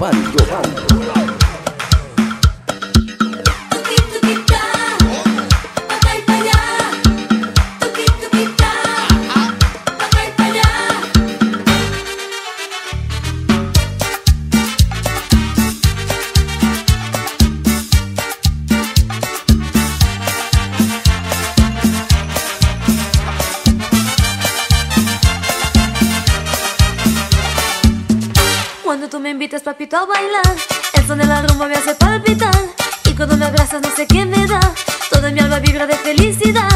办就办 me invitas, papito, a bailar. El son de la rumba me hace palpitar. Y cuando me abrazas, no sé qué me da. Toda mi alma vibra de felicidad.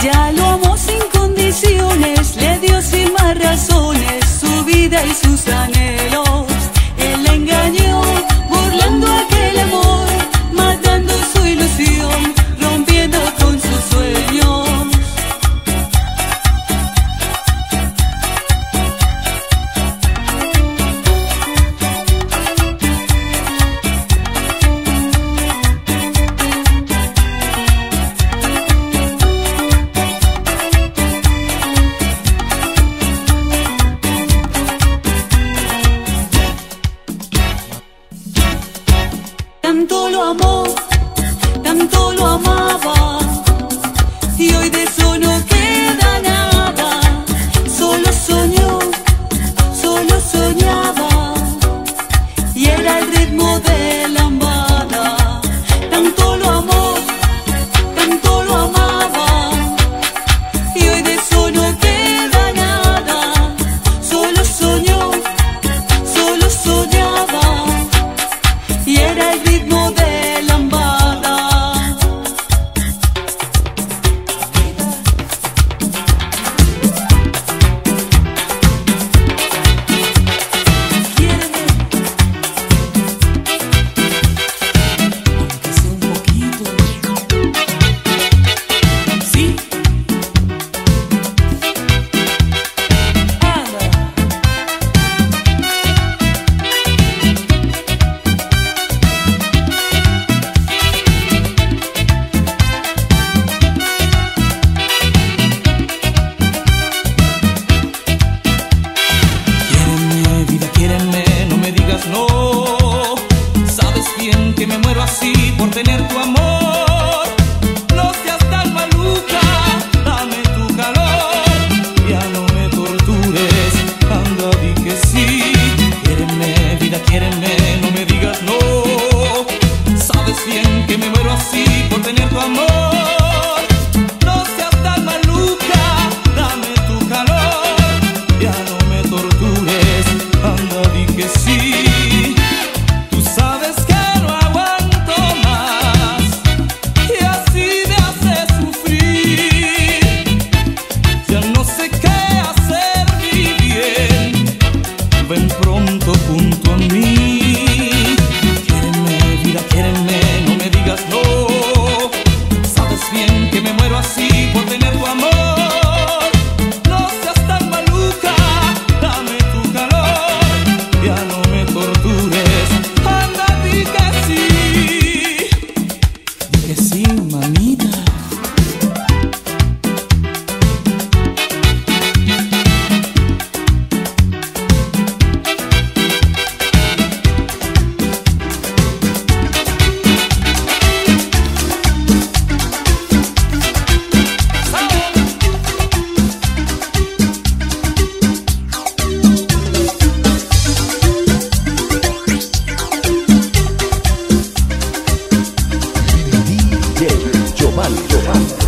ella lo amó sin condiciones, le dio sin más razones su vida y sus anhelos. Por tener tu amor. 慢你就慢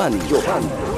办你就办你。